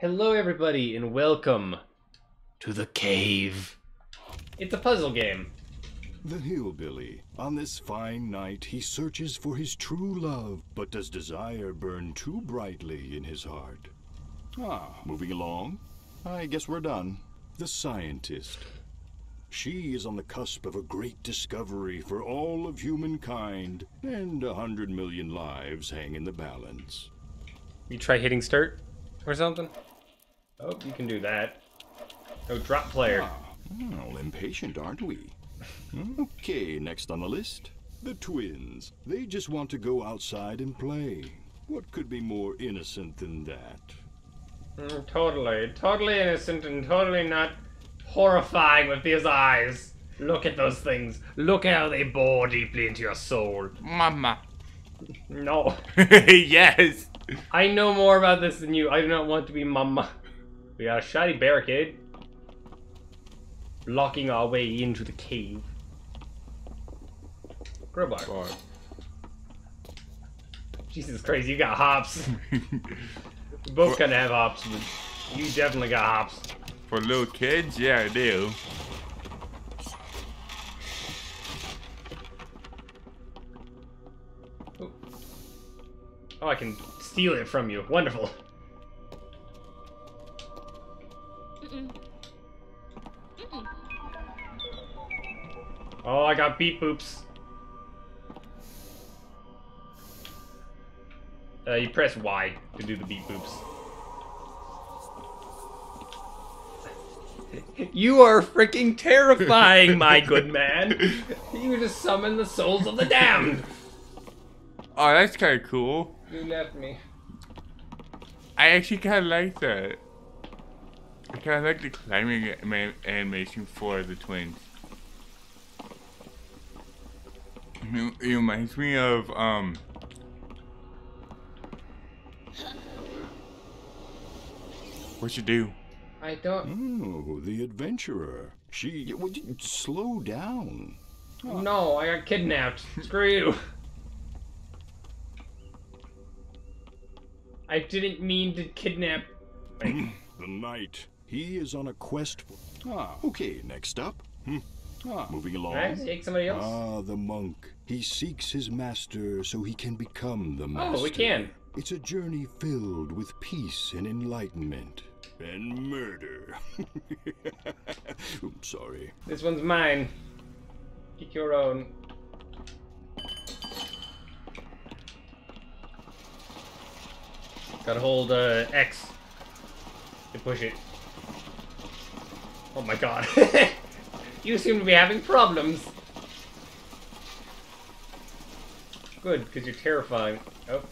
Hello, everybody, and welcome to the cave. It's a puzzle game. The hillbilly. On this fine night, he searches for his true love, but does desire burn too brightly in his heart? Ah, moving along. I guess we're done. The scientist. She is on the cusp of a great discovery for all of humankind, and a hundred million lives hang in the balance. You try hitting start or something? Oh, you can do that. Oh, drop player. Ah, well, impatient, aren't we? Okay, next on the list. The twins. They just want to go outside and play. What could be more innocent than that? Mm, totally, totally innocent and totally not horrifying with these eyes. Look at those things. Look how they bore deeply into your soul. Mama. No. yes. I know more about this than you. I do not want to be mama. We got a shiny barricade. Blocking our way into the cave. Crowbar. Bar. Jesus Christ, you got hops. we both kind of have hops, but you definitely got hops. For little kids, yeah, I do. Oh, I can steal it from you. Wonderful. Oh, I got beep boops. Uh, you press Y to do the beep boops. You are freaking terrifying, my good man. You just summon the souls of the damned. Oh, that's kind of cool. You left me. I actually kind of like that. I kind of like the climbing animation for the twins. It it reminds me of um. What you do? I don't. Oh, the adventurer. She. Would you slow down? No, I got kidnapped. Screw you. I didn't mean to kidnap. The knight. He is on a quest for. Ah, okay, next up. Hmm. Ah, moving along. Can take somebody else? Ah, the monk. He seeks his master so he can become the master. oh, we can. It's a journey filled with peace and enlightenment. And murder. I'm sorry. This one's mine. Pick your own. Gotta hold uh, X to push it. Oh my god. you seem to be having problems. Good, because you're terrifying. Oh.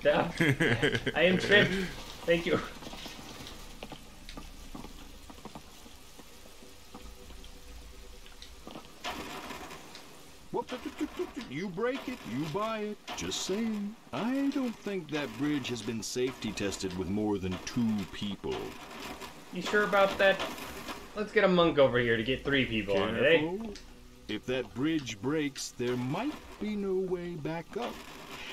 Stop. I am tripped. Thank you. You break it, you buy it. Just saying. I don't think that bridge has been safety tested with more than two people. You sure about that? Let's get a monk over here to get three people on it, eh? If that bridge breaks, there might be no way back up.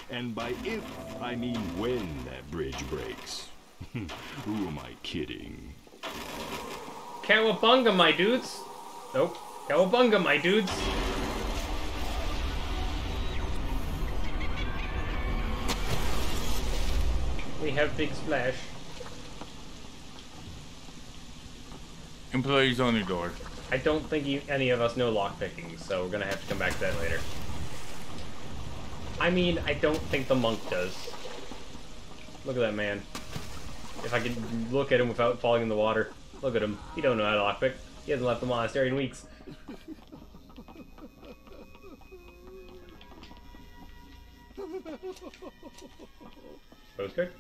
And by if, I mean when that bridge breaks. Who am I kidding? Cowabunga, my dudes! Nope. Cowabunga, my dudes! We have Big Splash. Employees only door. I don't think you, any of us know lockpicking, so we're gonna have to come back to that later. I mean, I don't think the monk does. Look at that man. If I could look at him without falling in the water. Look at him. He don't know how to lockpick. He hasn't left the monastery in weeks. Postcard?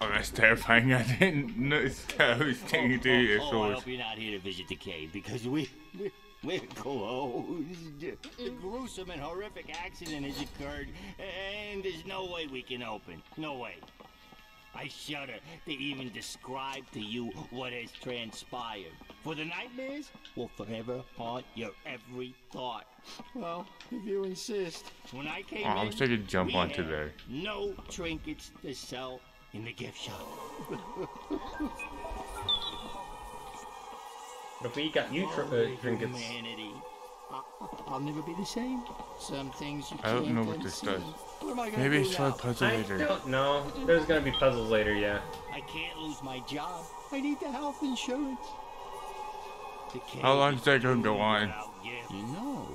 Oh, that's terrifying. I didn't notice that I was taking to your oh, I sword. hope you're not here to visit the cave because we, we we're closed. A gruesome and horrific accident has occurred, and there's no way we can open. No way. I shudder to even describe to you what has transpired. For the nightmares will forever haunt your every thought. Well, if you insist. When I came Oh, I in, wish I could jump we onto there. No trinkets to sell in the gift shop. But we got you tr- uh, trinkets. Humanity. I- I'll never be the same. Some things you I don't can't know what this does. What am I gonna Maybe it's for a now? puzzle I later. don't know. There's gonna be puzzles later, yeah. I can't lose my job. I need the health insurance. The How long cave is that gonna go on? without gifts. You know,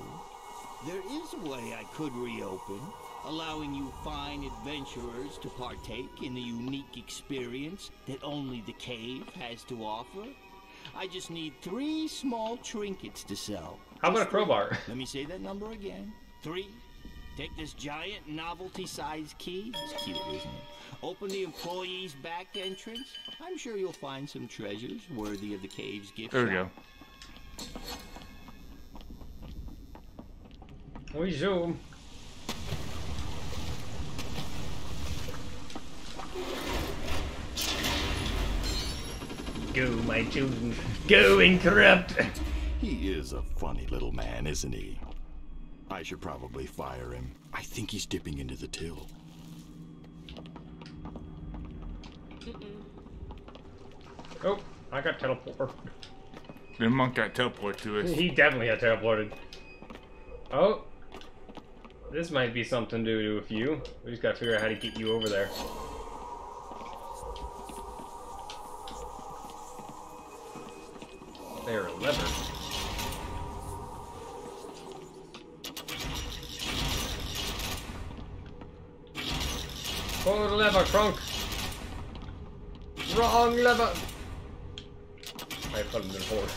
there is a way I could reopen, allowing you fine adventurers to partake in the unique experience that only the cave has to offer. I just need three small trinkets to sell. How about a crowbar? Let me say that number again. Three. Take this giant novelty-sized key. It's cute, isn't it? Open the employee's back entrance. I'm sure you'll find some treasures worthy of the cave's gift There we shop. go. We zoom. Go, my children. Go and corrupt. He is a funny little man, isn't he? I should probably fire him. I think he's dipping into the till. Oh, I got teleport. The monk got teleported to us. He definitely got teleported. Oh. This might be something to do with you. We just gotta figure out how to get you over there. A lever. Pull the lever, Kronk! Wrong lever! I put him in forward.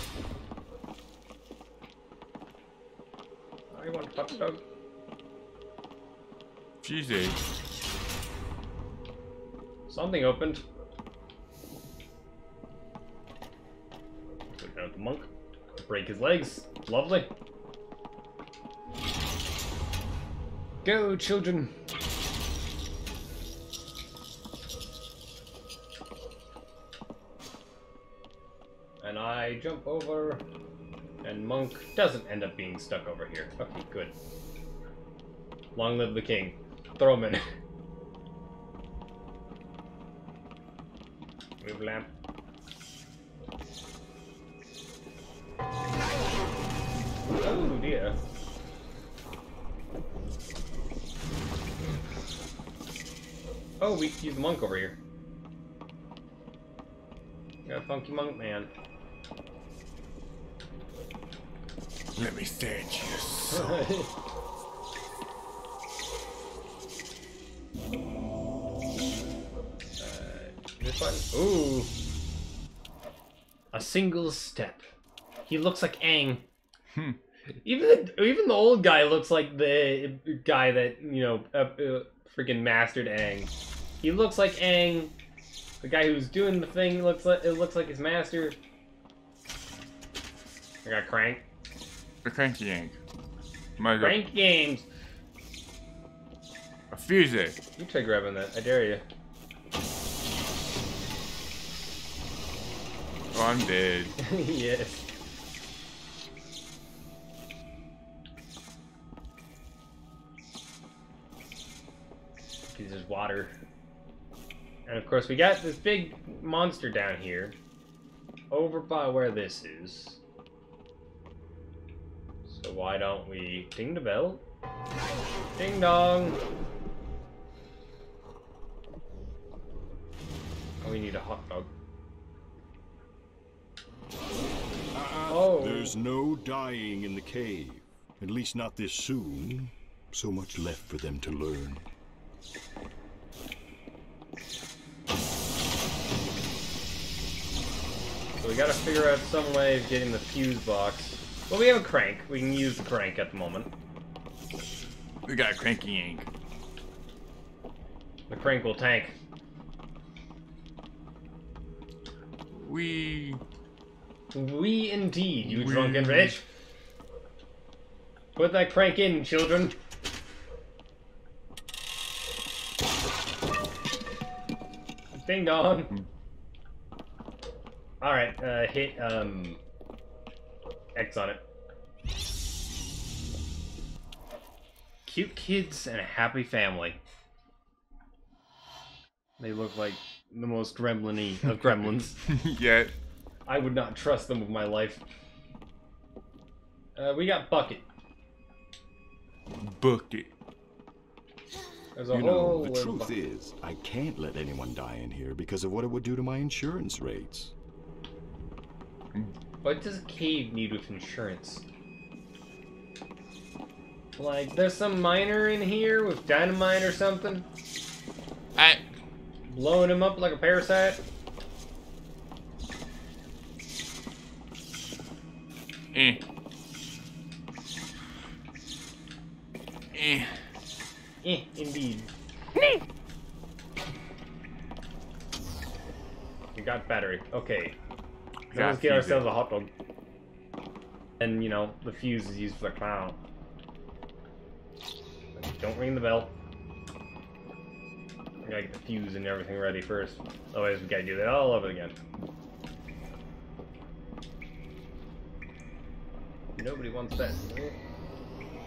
I want hot dog. Tuesday. Something opened. Break his legs. Lovely. Go, children. And I jump over, and Monk doesn't end up being stuck over here. Okay, good. Long live the king. Throw him in. Move lamp. Oh dear. Oh, we use the monk over here. Got a funky monk man. Let me stand you. This one. Ooh. A single step. He looks like Aang. Hmm. Even the, even the old guy looks like the guy that you know uh, uh, freaking mastered Aang. He looks like Aang. The guy who's doing the thing looks like it looks like his master. I got crank. The cranky yank. My Crank games. A fuse. You try grabbing that. I dare you. Oh, I'm dead. yes. Water. And of course, we got this big monster down here. Over by where this is. So why don't we ding the bell? Ding dong! Oh, we need a hot dog. Uh-uh. Oh. There's no dying in the cave. At least not this soon. So much left for them to learn. So we gotta figure out some way of getting the fuse box. Well, we have a crank. We can use the crank at the moment. We got a cranky ink. The crank will tank. We. We indeed, you We- drunken rich. Put that crank in, children. Ding dong. Hmm. Alright, uh, hit, um, X on it. Cute kids and a happy family. They look like the most gremlin-y of gremlins. yeah. I would not trust them with my life. Uh, we got Bucket. Bucket. There's a You know, the truth bucket. is, I can't let anyone die in here because of what it would do to my insurance rates. What does a cave need with insurance? Like, there's some miner in here with dynamite or something, I. blowing him up like a parasite. Eh. Eh. Eh, indeed. We got battery. Okay. Let's get ourselves it. a hot dog. And, you know, the fuse is used for the clown. Don't ring the bell. We gotta get the fuse and everything ready first. Otherwise, we gotta do that all over again. Nobody wants that.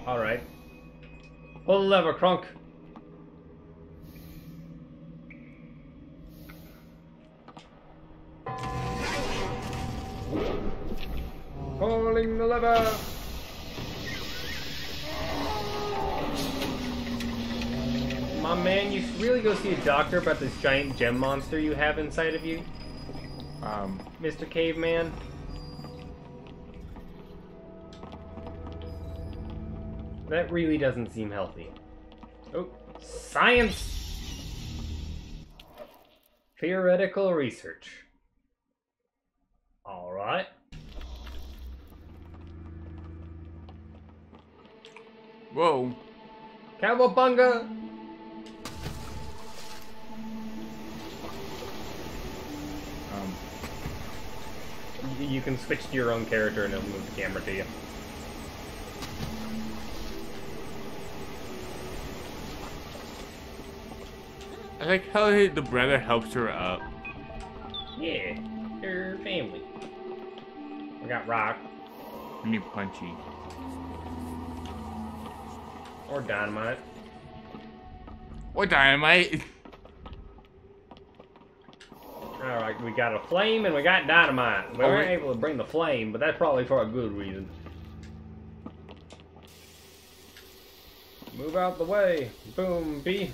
Alright. Pull the lever, Kronk. Pulling the lever. My man, you should really go see a doctor about this giant gem monster you have inside of you, Um. Mr. Caveman. That really doesn't seem healthy. Oh, science! Theoretical research. Alright. Whoa. Cowabunga! Um. Y- You can switch to your own character and it'll move the camera to you. I like how he- the brother helps her up. Yeah, your family. We got Rock Really punchy. Or Dynamite. Or dynamite? Alright, we got a flame and we got dynamite. We Oh, weren't able to bring the flame, but that's probably for a good reason. Move out the way. Boom, B.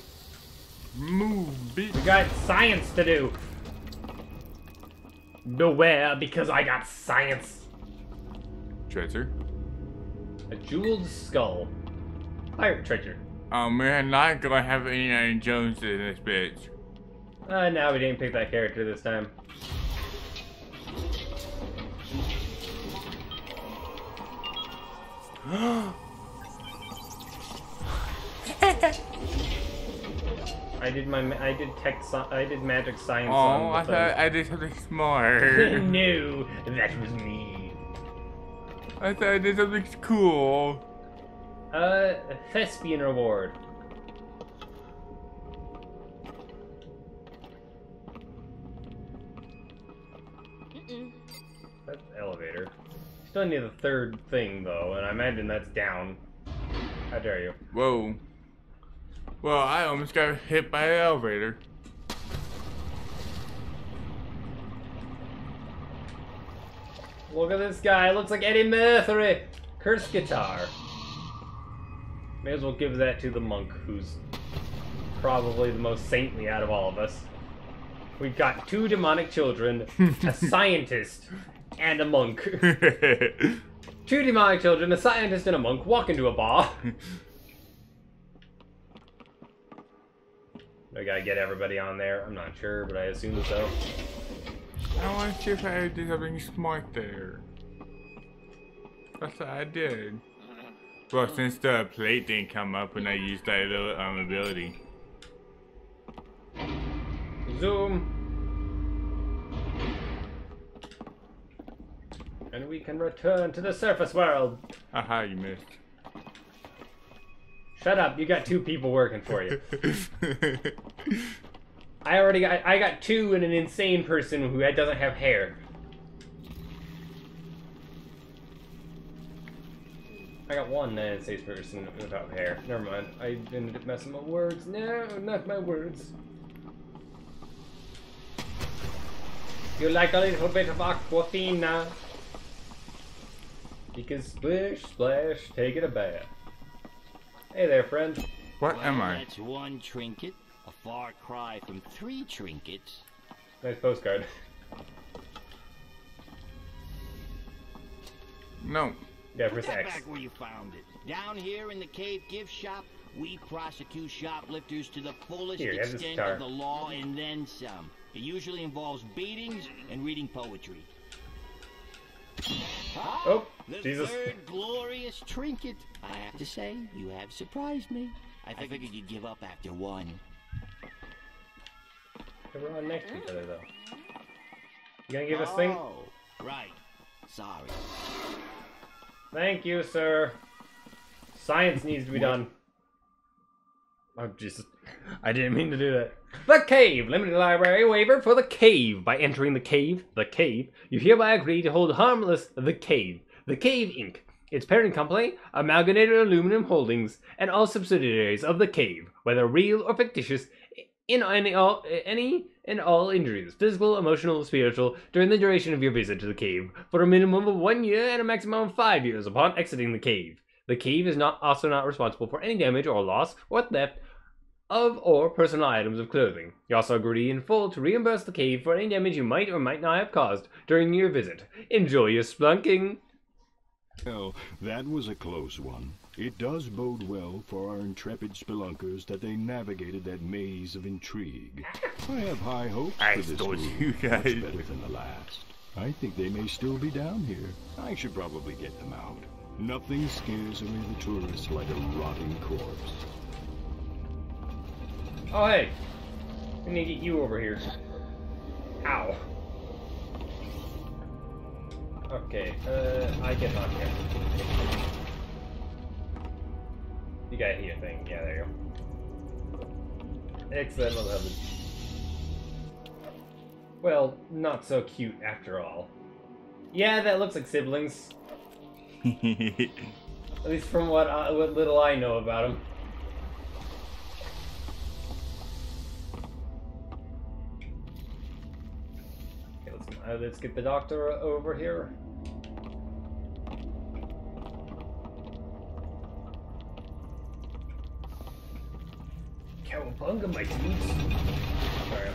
Move, bitch. We got science to do. Beware, because I got science. Treasure. A jeweled skull. Pirate treasure. Um, we're not gonna have Indiana Jones in this bitch. Uh, now we didn't pick that character this time. I did my I did tech sci- I did magic science Oh, I thought I did something thing. smart. no, that was me. I thought I did something cool. Uh, thespian reward. That's elevator. Still need the third thing though, and I imagine that's down. How dare you? Whoa. Well, I almost got hit by an elevator. Look at this guy. Looks like Eddie Murphy. Curse guitar. May as well give that to the monk, who's probably the most saintly out of all of us. We've got two demonic children, a scientist, and a monk. two demonic children, a scientist, and a monk walk into a bar. I gotta get everybody on there. I'm not sure, but I assume so. I want to see if I did something smart there. That's what I did. Well, since the plate didn't come up when I used that little um, ability. Zoom. And we can return to the surface world. Aha, you missed. Shut up, you got two people working for you. I already got I got two and an insane person who doesn't have hair. I got one uh, insane person without hair. Never mind. I ended up messing my words. No, not my words. You like a little bit of aquafina? You can splish, splash, take it a bath. Hey there, friend. What well, am I? That's one trinket. A far cry from three trinkets. Nice postcard. No. Yeah, press Get X. back where you found it. Down here in the cave gift shop, we prosecute shoplifters to the fullest Here, extent of the law and then some. It usually involves beatings and reading poetry. Ah, oh, The Jesus. third glorious trinket. I have to say, you have surprised me. I figured you'd give up after one. We're on next to each other, though. You gonna give us thing? Oh, right. Sorry. Thank you, sir. Science needs to be done. Oh, Jesus. I didn't mean to do that. The Cave! Limited library waiver for The Cave. By entering The Cave, The Cave, you hereby agree to hold harmless The Cave. The Cave Inc., its parent company, Amalgamated Aluminum Holdings, and all subsidiaries of The Cave, whether real or fictitious, in any, all, any and all injuries, physical, emotional, spiritual, during the duration of your visit to the cave, for a minimum of one year and a maximum of five years upon exiting the cave. The cave is not also not responsible for any damage or loss or theft of or personal items of clothing. You also agree in full to reimburse the cave for any damage you might or might not have caused during your visit. Enjoy your splunking. Well, oh, that was a close one. It does bode well for our intrepid spelunkers that they navigated that maze of intrigue. I have high hopes I for this told group, you much better than the last. I think they may still be down here. I should probably get them out. Nothing scares away the tourists like a rotting corpse. Oh, hey. We need to get you over here. Ow. Okay, uh, I get on here. Got here thing. Yeah, there you go. Excellent, beloved. Well, not so cute after all. Yeah, that looks like siblings. At least from what I, what little I know about them. Okay, let's, uh, let's get the doctor over here. Cowabunga, my dudes. Sorry.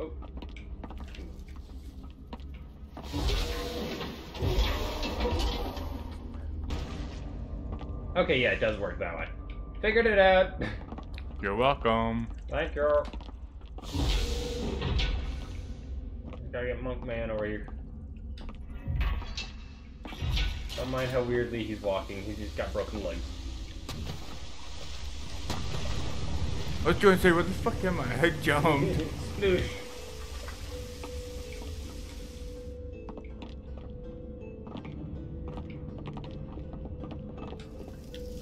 Oh. Okay, yeah, it does work that way. Figured it out. You're welcome. Thank you. Gotta get Monk Man over here. Don't mind how weirdly he's walking. He's just got broken legs. I was going to say, what the fuck am I? I jumped.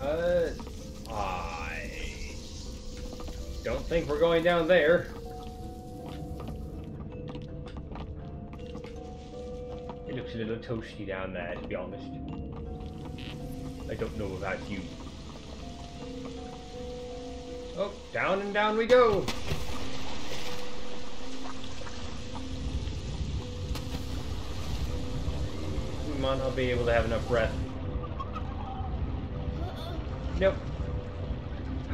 Uh, I don't think we're going down there. It looks a little toasty down there, to be honest. I don't know about you. Oh, down and down we go. Come on, I'll be able to have enough breath. Nope.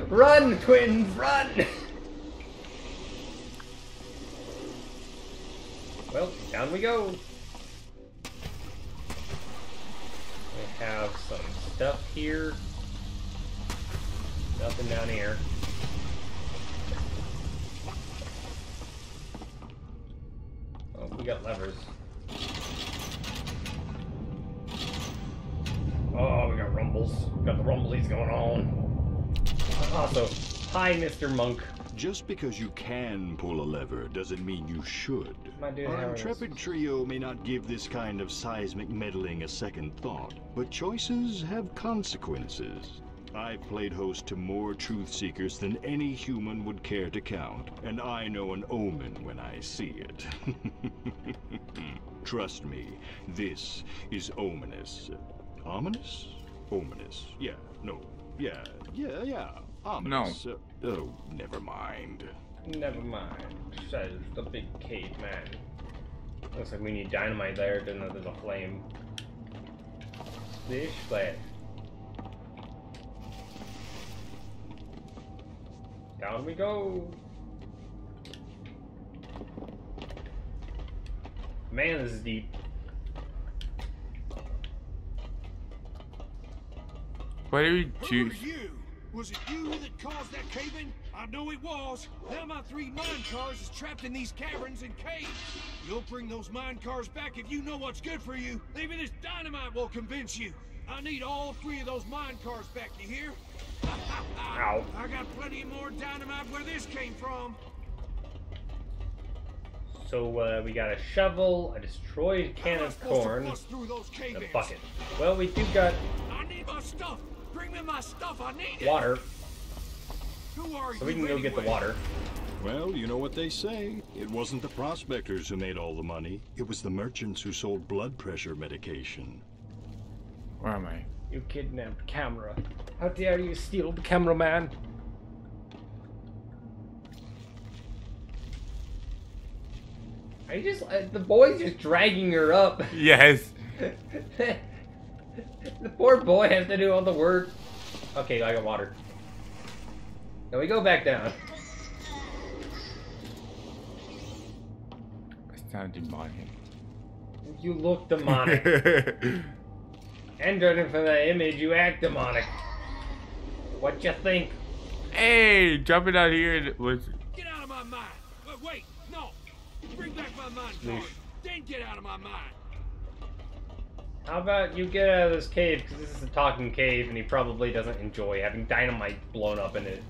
Run, twins, run! well, down we go. We have some stuff here. Nothing down here. Oh, we got levers. Oh, we got rumbles. We got the rumblies going on. Also, hi, Mr. Monk. Just because you can pull a lever doesn't mean you should. My Our intrepid trio may not give this kind of seismic meddling a second thought, but choices have consequences. I've played host to more truth seekers than any human would care to count, and I know an omen when I see it. Trust me, this is ominous. Ominous? Ominous. Yeah, no. Yeah, yeah, yeah. Ominous. No. oh, never mind. Never mind, says the big caveman. Looks like we need dynamite there, doesn't know there's a flame. Splish splash. Down we go. Man, this is deep. What do we Who choose? are you? Was it you that caused that cave-in? I know it was. Now my three mine cars is trapped in these caverns and caves. You'll bring those mine cars back if you know what's good for you. Even this dynamite will convince you. I need all three of those mine cars back, you hear? Ow. I got plenty more dynamite where this came from. So uh, we got a shovel, a destroyed can How am I of corn, bust a bucket. Well, we do got I need my stuff. Bring me my stuff. I need it. water, Who are so you we can go get the water. Well, you know what they say. It wasn't the prospectors who made all the money. It was the merchants who sold blood pressure medication. Where am I? You kidnapped camera. How dare you steal the cameraman? Are you just uh, the boy's just dragging her up? Yes. the poor boy has to do all the work. Okay, I got water. Now we go back down. I sound demonic. You look demonic. and judging from that image, you act demonic. What you think? hey, jumping out here was. Get out of my mind. Wait, wait, no. Bring back my mind Yeesh. card. Then get out of my mind. How about you get out of this cave, because this is a talking cave, and he probably doesn't enjoy having dynamite blown up in it.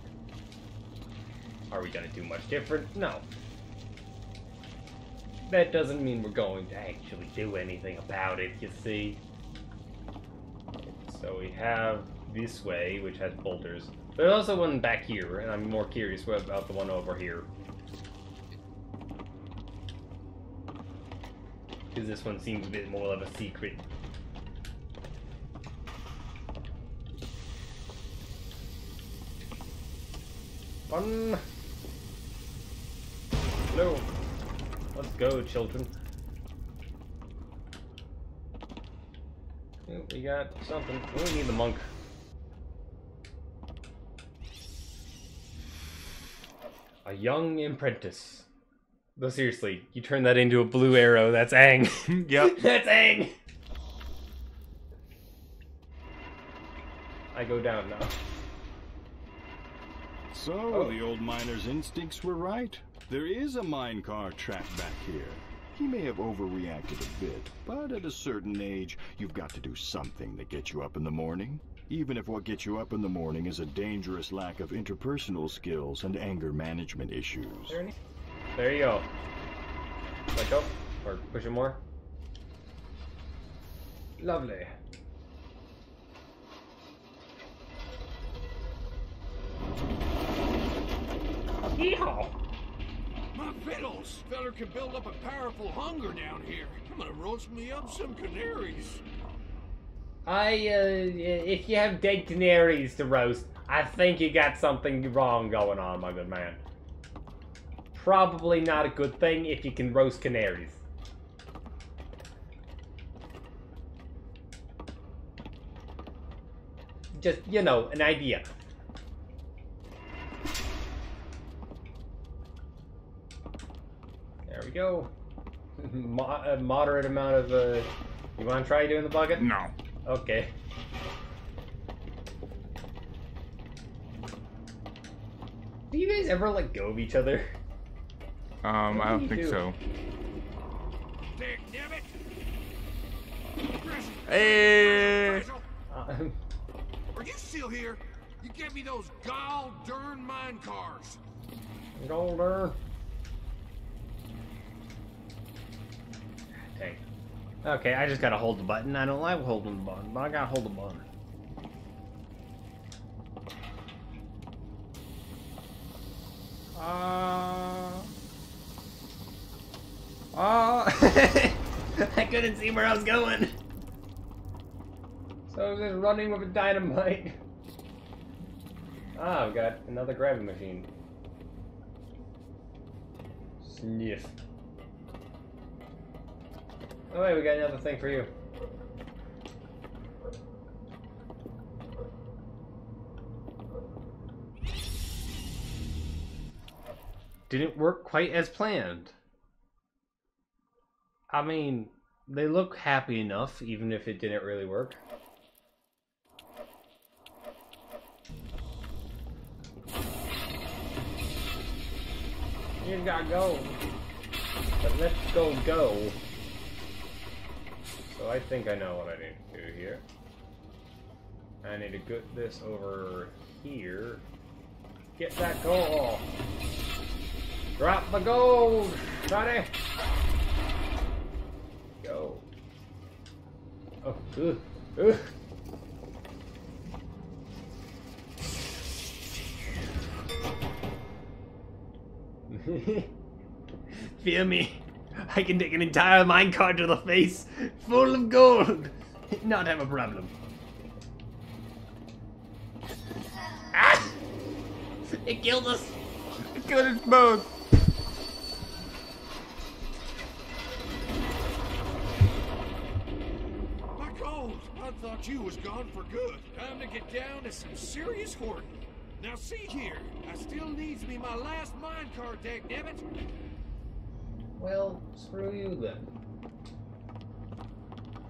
Are we gonna do much different? No. That doesn't mean we're going to actually do anything about it, you see. So we have this way, which has boulders. There's also one back here, and I'm more curious about the one over here. Because this one seems a bit more of a secret. One. Hello. Let's go, children. We got something. We need the monk. A young apprentice. No, seriously, you turn that into a blue arrow. That's Aang. Yep. that's Aang. I go down now. So, Oh. the old miner's instincts were right. There is a mine car trapped back here. He may have overreacted a bit, but at a certain age, you've got to do something that gets you up in the morning. Even if what gets you up in the morning is a dangerous lack of interpersonal skills and anger management issues. There, there you go. Let go. Or push it more. Lovely. Yeehaw! Fiddles! Feller can build up a powerful hunger down here. I'm gonna roast me up some canaries. I, uh, if you have dead canaries to roast, I think you got something wrong going on, my good man. Probably not a good thing if you can roast canaries. Just, you know, an idea. We go. Mo- a moderate amount of, uh, you want to try doing the bucket? No. Okay. Do you guys ever let go of each other? Um, What I do don't you think do? so. Dick nabbit! Grizzle! Hey! Um, Are you still here? You get me those gall darn mine cars. Golder. Dang. Okay, I just gotta hold the button. I don't like holding the button, but I gotta hold the button. Uh. Oh. I couldn't see where I was going. So I was just running with a dynamite. Ah, we got another grabbing machine. Sniff. Oh wait, we got another thing for you. Didn't work quite as planned. I mean, they look happy enough, even if it didn't really work. You gotta go. But let's go go. I think I know what I need to do here. I need to get this over here. Get that gold. Drop the gold, Sonny. Go. Oh, ugh, ugh. Fear me. I can take an entire minecart to the face, full of gold. Not have a problem. Ah! It killed us. Kill us both. My gold! I thought you was gone for good. Time to get down to some serious hoarding. Now see here, I still needs me my last minecart deck, dammit. Well, screw you then.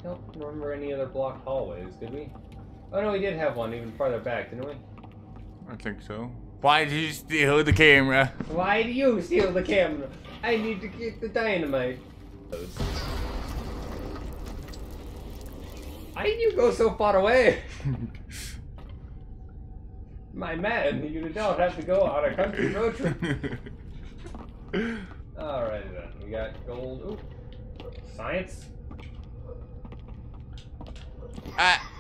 Don't remember any other blocked hallways, did we? Oh no, we did have one even farther back, didn't we? I think so. Why did you steal the camera? Why do you steal the camera? I need to get the dynamite. Why did you go so far away? My man, you don't have to go on a country road trip. Alrighty then, we got gold. Ooh, science. ah.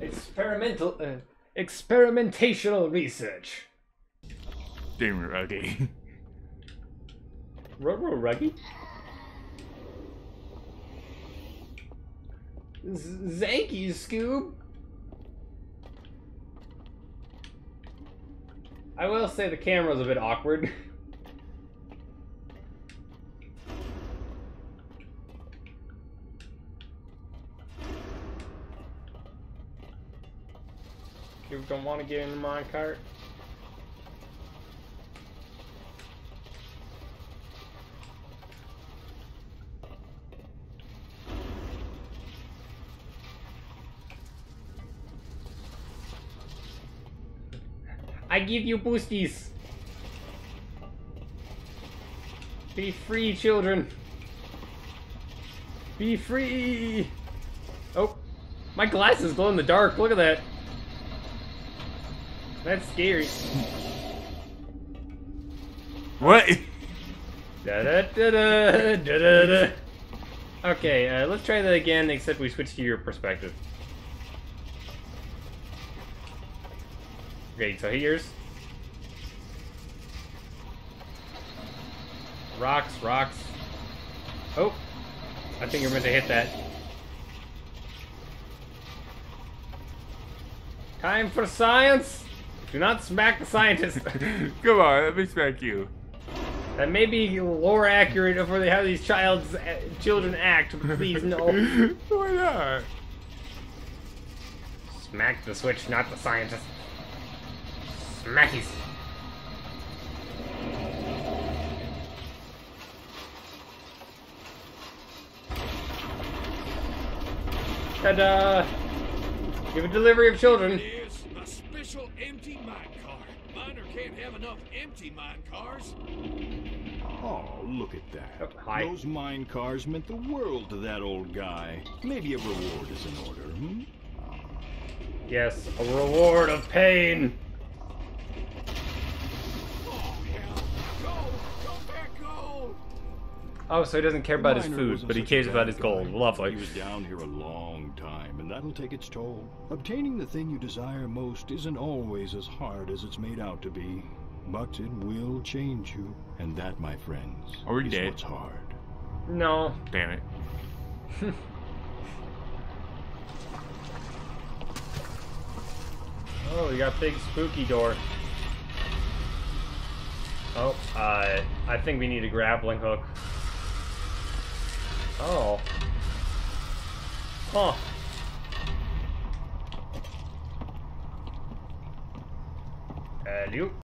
Experimental, uh, experimentational research. Damn it, okay. Roro Ruggy? Z- Thank you, Scoob. I will say the camera's a bit awkward. You don't want to get in my cart? Give you boosties. Be free, children. Be free. Oh, my glasses glow in the dark. Look at that. That's scary. What? Da da da da da da da. Okay, uh, let's try that again, except we switch to your perspective. Okay, so here's rocks, rocks. Oh, I think you're meant to hit that. Time for science. Do not smack the scientist. Come on, let me smack you. that may be lore accurate for how these child's uh, children act, but please no. Why not? Smack the switch, not the scientist. Smackies. Ta-da! Give a delivery of children. It is a special empty mine car. Miner can't have enough empty mine cars. Oh, look at that. Oh, hi. Those mine cars meant the world to that old guy. Maybe a reward is in order, hmm? Yes, a reward of pain. Oh, hell. Gold! Come back, gold! Oh, so he doesn't care about his food, but he cares about his gold. guy. gold. Lovely. He was down here a long time, and that'll take its toll. Obtaining the thing you desire most isn't always as hard as it's made out to be, but it will change you, and that, my friends, Are we is dead? what's hard. No. Damn it. Oh, we got big spooky door. Oh, Uh, I think we need a grappling hook. Oh. Huh. Hello.